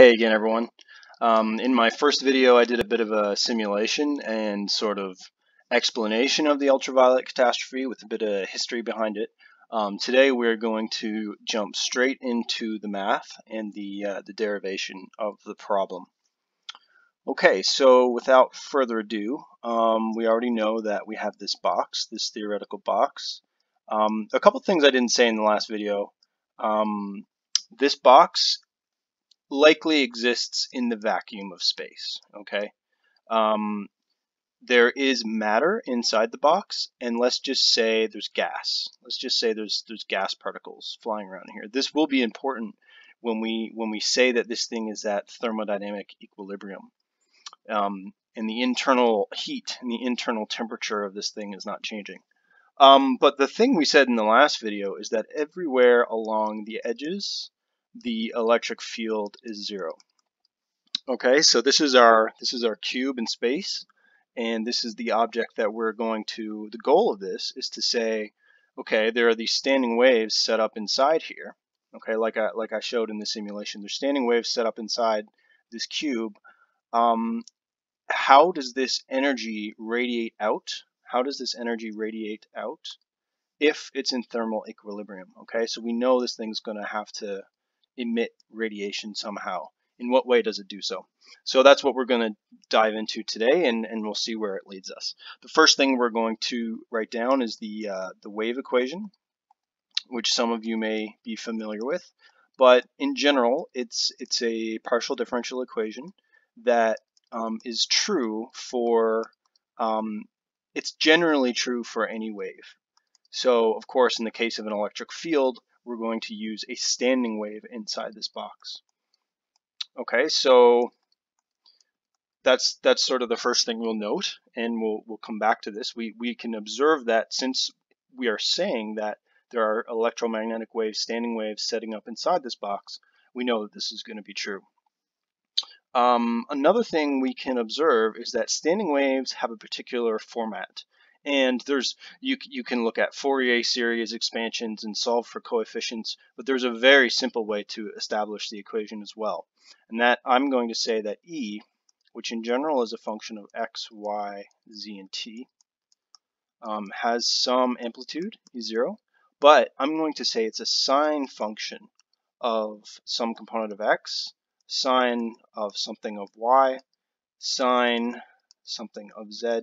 Hey again everyone. Um, in my first video I did a bit of a simulation and sort of explanation of the ultraviolet catastrophe with a bit of history behind it. Um, today we're going to jump straight into the math and the, uh, the derivation of the problem. Okay, so without further ado, um, we already know that we have this box, this theoretical box. Um, a couple things I didn't say in the last video. Um, this box likely exists in the vacuum of space, okay? Um, there is matter inside the box, and let's just say there's gas. Let's just say there's there's gas particles flying around here. This will be important when we when we say that this thing is at thermodynamic equilibrium. Um, and the internal heat and the internal temperature of this thing is not changing. Um, but the thing we said in the last video is that everywhere along the edges the electric field is zero. Okay, so this is our this is our cube in space, and this is the object that we're going to. The goal of this is to say, okay, there are these standing waves set up inside here. Okay, like I like I showed in the simulation, there's standing waves set up inside this cube. Um, how does this energy radiate out? How does this energy radiate out if it's in thermal equilibrium? Okay, so we know this thing's going to have to emit radiation somehow. In what way does it do so? So that's what we're going to dive into today, and, and we'll see where it leads us. The first thing we're going to write down is the, uh, the wave equation, which some of you may be familiar with. But in general, it's, it's a partial differential equation that um, is true for, um, it's generally true for any wave. So of course, in the case of an electric field, we're going to use a standing wave inside this box. Okay, so that's that's sort of the first thing we'll note, and we'll we'll come back to this. We we can observe that since we are saying that there are electromagnetic waves, standing waves setting up inside this box, we know that this is going to be true. Um, another thing we can observe is that standing waves have a particular format. And there's you you can look at Fourier series expansions and solve for coefficients, but there's a very simple way to establish the equation as well. And that I'm going to say that E, which in general is a function of x, y, z, and t, um, has some amplitude, E0, but I'm going to say it's a sine function of some component of x, sine of something of y, sine something of z,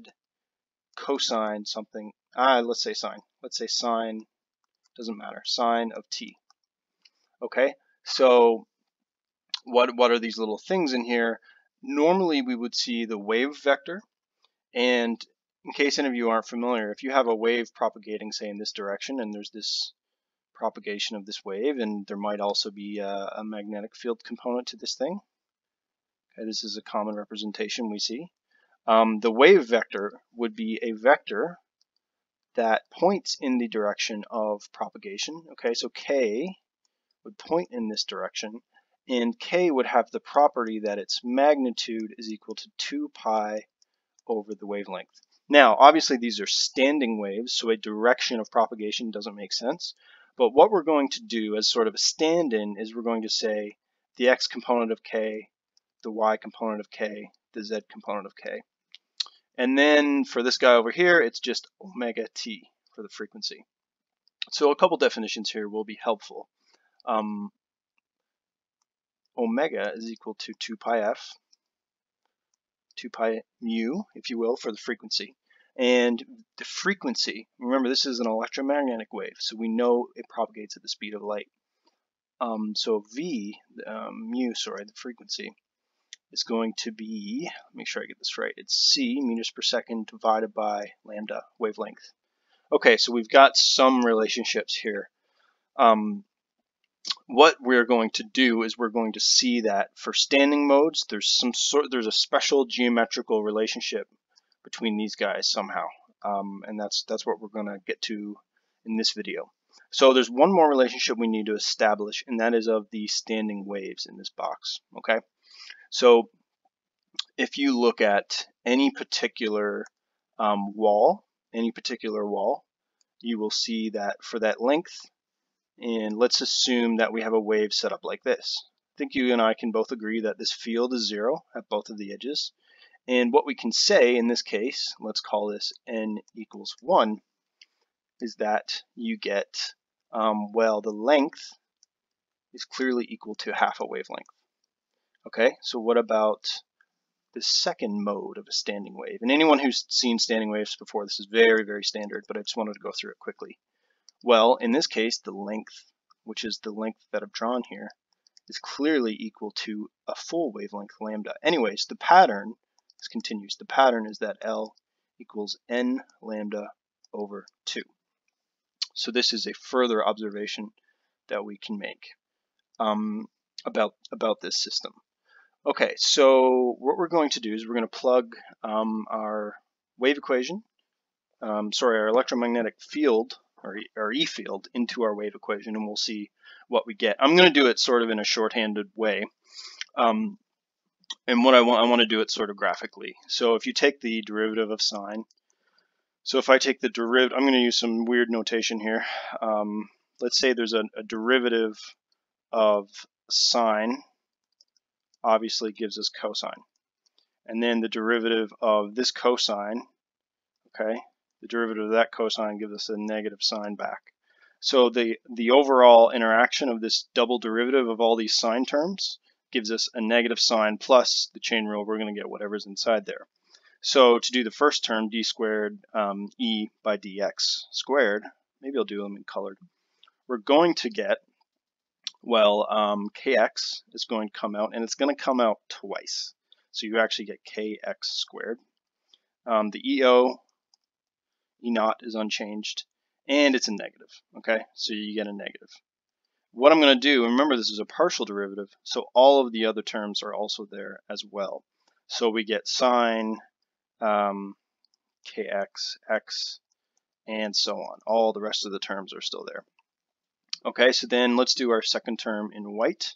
cosine something, ah, let's say sine. Let's say sine, doesn't matter, sine of t. Okay, so what, what are these little things in here? Normally we would see the wave vector, and in case any of you aren't familiar, if you have a wave propagating, say, in this direction, and there's this propagation of this wave, and there might also be a, a magnetic field component to this thing. Okay, this is a common representation we see. Um, the wave vector would be a vector that points in the direction of propagation. Okay, so k would point in this direction, and k would have the property that its magnitude is equal to 2 pi over the wavelength. Now, obviously these are standing waves, so a direction of propagation doesn't make sense. But what we're going to do as sort of a stand-in is we're going to say the x component of k, the y component of k, the z component of k. And then for this guy over here, it's just omega t for the frequency. So a couple definitions here will be helpful. Um, omega is equal to 2 pi f, 2 pi mu, if you will, for the frequency. And the frequency, remember this is an electromagnetic wave, so we know it propagates at the speed of light. Um, so v, um, mu, sorry, the frequency, is going to be, let me make sure I get this right, it's c meters per second divided by lambda wavelength. Okay, so we've got some relationships here. Um, what we're going to do is we're going to see that for standing modes, there's some sort, there's a special geometrical relationship between these guys somehow, um, and that's that's what we're going to get to in this video. So there's one more relationship we need to establish, and that is of the standing waves in this box. Okay. So if you look at any particular um, wall, any particular wall, you will see that for that length, and let's assume that we have a wave set up like this. I think you and I can both agree that this field is zero at both of the edges. And what we can say in this case, let's call this n equals 1, is that you get, um, well, the length is clearly equal to half a wavelength. Okay, so what about the second mode of a standing wave? And anyone who's seen standing waves before, this is very, very standard, but I just wanted to go through it quickly. Well, in this case, the length, which is the length that I've drawn here, is clearly equal to a full wavelength lambda. Anyways, the pattern, this continues, the pattern is that L equals n lambda over 2. So this is a further observation that we can make um, about, about this system. Okay, so what we're going to do is we're going to plug um, our wave equation, um, sorry, our electromagnetic field, or, our E field, into our wave equation, and we'll see what we get. I'm going to do it sort of in a shorthanded way. Um, and what I want, I want to do it sort of graphically. So if you take the derivative of sine, so if I take the derivative, I'm going to use some weird notation here. Um, let's say there's a, a derivative of sine, obviously gives us cosine. And then the derivative of this cosine, okay, the derivative of that cosine gives us a negative sine back. So the, the overall interaction of this double derivative of all these sine terms gives us a negative sine plus the chain rule, we're going to get whatever's inside there. So to do the first term, d squared um, e by dx squared, maybe I'll do them in colored, we're going to get, well, um, kx is going to come out, and it's going to come out twice. So you actually get kx squared. Um, the EO, E naught is unchanged, and it's a negative, okay? So you get a negative. What I'm going to do, remember this is a partial derivative, so all of the other terms are also there as well. So we get sine um, kx, x, and so on. All the rest of the terms are still there. Okay, so then let's do our second term in white.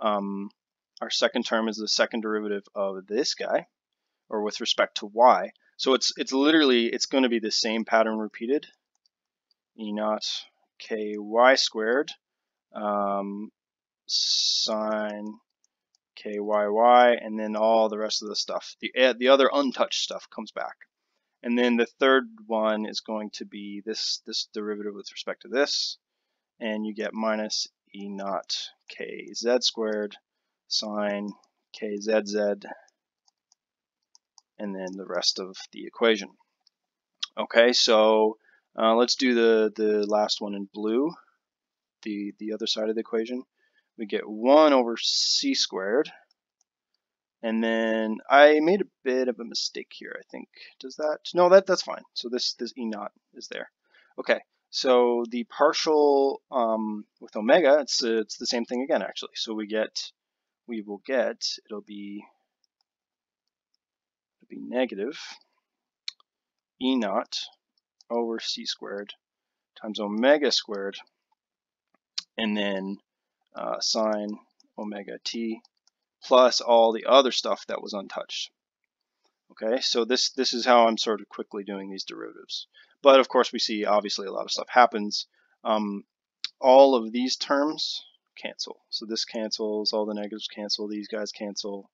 Um, our second term is the second derivative of this guy, or with respect to y. So it's it's literally it's going to be the same pattern repeated. E naught ky squared um, sine kyy, and then all the rest of the stuff. The eh, the other untouched stuff comes back. And then the third one is going to be this this derivative with respect to this, and you get minus e naught kz squared sine kzz and then the rest of the equation. Okay, so uh, let's do the, the last one in blue, the, the other side of the equation. We get 1 over c squared, and then I made a bit of a mistake here, I think. Does that? No, that that's fine. So this, this E naught is there. Okay, so the partial um, with omega, it's, it's the same thing again, actually. So we get, we will get, it'll be it'll be negative E naught over c squared times omega squared and then uh, sine omega t plus all the other stuff that was untouched. Okay, so this, this is how I'm sort of quickly doing these derivatives. But of course we see obviously a lot of stuff happens. Um, all of these terms cancel. So this cancels, all the negatives cancel, these guys cancel,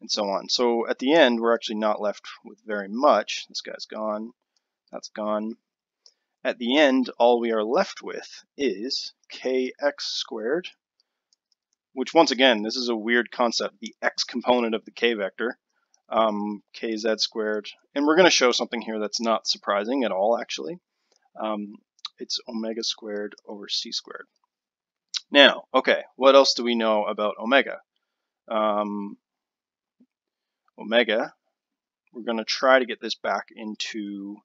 and so on. So at the end, we're actually not left with very much. This guy's gone. That's gone. At the end, all we are left with is kx squared, which once again, this is a weird concept, the x component of the k vector, um, kz squared. And we're going to show something here that's not surprising at all, actually. Um, it's omega squared over c squared. Now, okay, what else do we know about omega? Um, omega, we're going to try to get this back into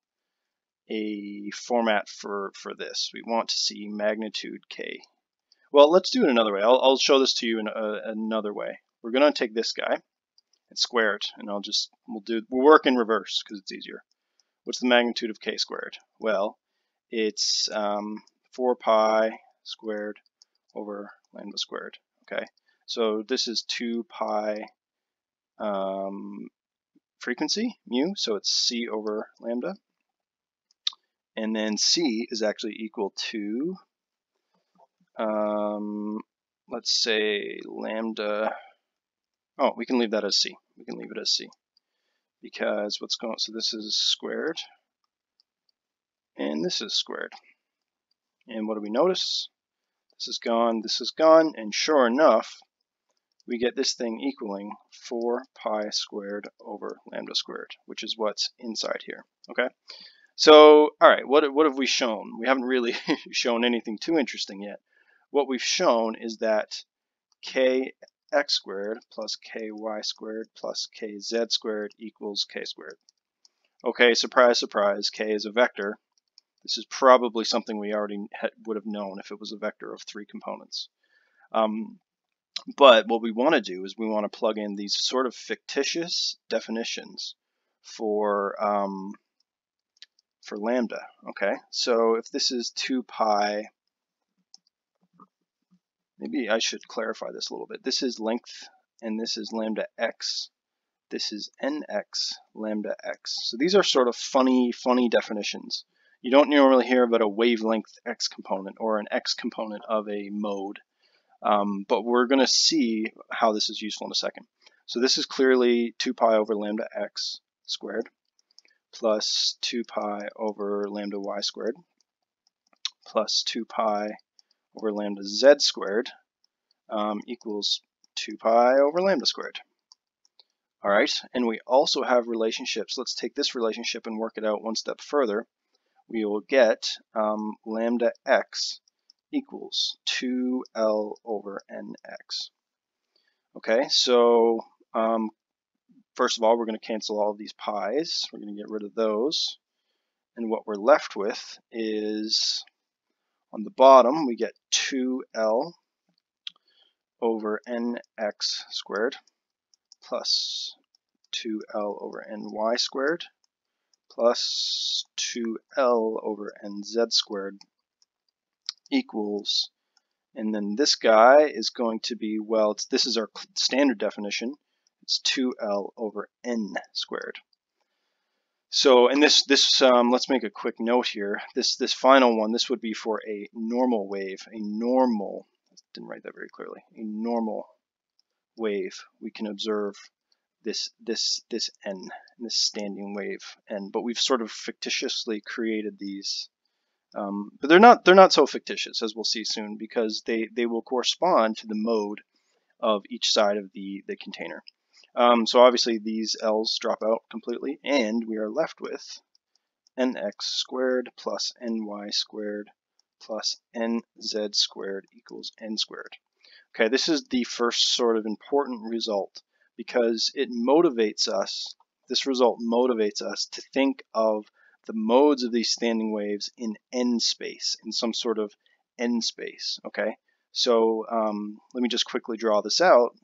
a format for, for this. We want to see magnitude k. Well, let's do it another way. I'll, I'll show this to you in a, another way. We're going to take this guy and square it, and I'll just, we'll do, we'll work in reverse because it's easier. What's the magnitude of k squared? Well, it's um, 4 pi squared over lambda squared, okay? So this is 2 pi um, frequency, mu, so it's c over lambda. And then c is actually equal to, um, let's say lambda, oh, we can leave that as c. We can leave it as c. Because what's going, on, so this is squared, and this is squared. And what do we notice? This is gone, this is gone, and sure enough, we get this thing equaling 4 pi squared over lambda squared, which is what's inside here, okay? So, all right, what, what have we shown? We haven't really shown anything too interesting yet. What we've shown is that kx squared plus ky squared plus kz squared equals k squared. Okay, surprise, surprise, k is a vector. This is probably something we already would have known if it was a vector of three components. Um, but what we want to do is we want to plug in these sort of fictitious definitions for um, for lambda. Okay, so if this is 2 pi, maybe I should clarify this a little bit. This is length, and this is lambda x. This is nx lambda x. So these are sort of funny, funny definitions. You don't normally hear about a wavelength x component or an x component of a mode. Um, but we're going to see how this is useful in a second. So this is clearly 2 pi over lambda x squared plus 2 pi over lambda y squared plus 2 pi over lambda z squared um, equals 2 pi over lambda squared. All right, and we also have relationships. Let's take this relationship and work it out one step further. We will get um, lambda x equals 2L over NX. Okay, so um, first of all, we're going to cancel all of these pi's. We're going to get rid of those. And what we're left with is, on the bottom, we get 2L over NX squared plus 2L over NY squared plus 2L over NZ squared equals, and then this guy is going to be, well, this is our standard definition. It's 2L over N squared. So, and this, this um, let's make a quick note here. This, this final one, this would be for a normal wave, a normal, didn't write that very clearly, a normal wave. We can observe this, this, this N, this standing wave. And, but we've sort of fictitiously created these um, but they're not they're not so fictitious as we'll see soon because they they will correspond to the mode of each side of the the container. Um, so obviously these L's drop out completely and we are left with nx squared plus ny squared plus nz squared equals n squared. Okay, this is the first sort of important result because it motivates us, this result motivates us to think of the modes of these standing waves in n space, in some sort of n space, okay? So um, let me just quickly draw this out.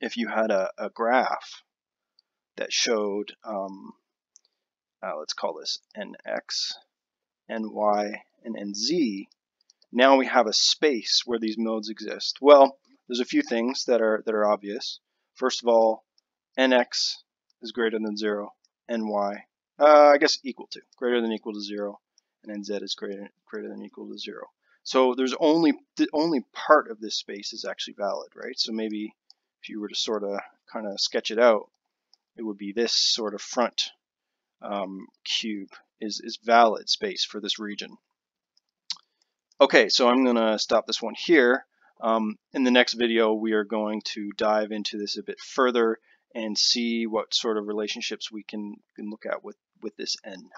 If you had a, a graph that showed, um, uh, let's call this nx, ny, and nz, now we have a space where these modes exist. Well, there's a few things that are that are obvious. First of all, nx is greater than 0, ny uh, I guess equal to, greater than equal to 0, and nz is greater, greater than equal to 0. So there's only, the only part of this space is actually valid, right? So maybe if you were to sort of kind of sketch it out, it would be this sort of front um, cube is, is valid space for this region. Okay, so I'm going to stop this one here. Um, in the next video, we are going to dive into this a bit further and see what sort of relationships we can, can look at with, with this n.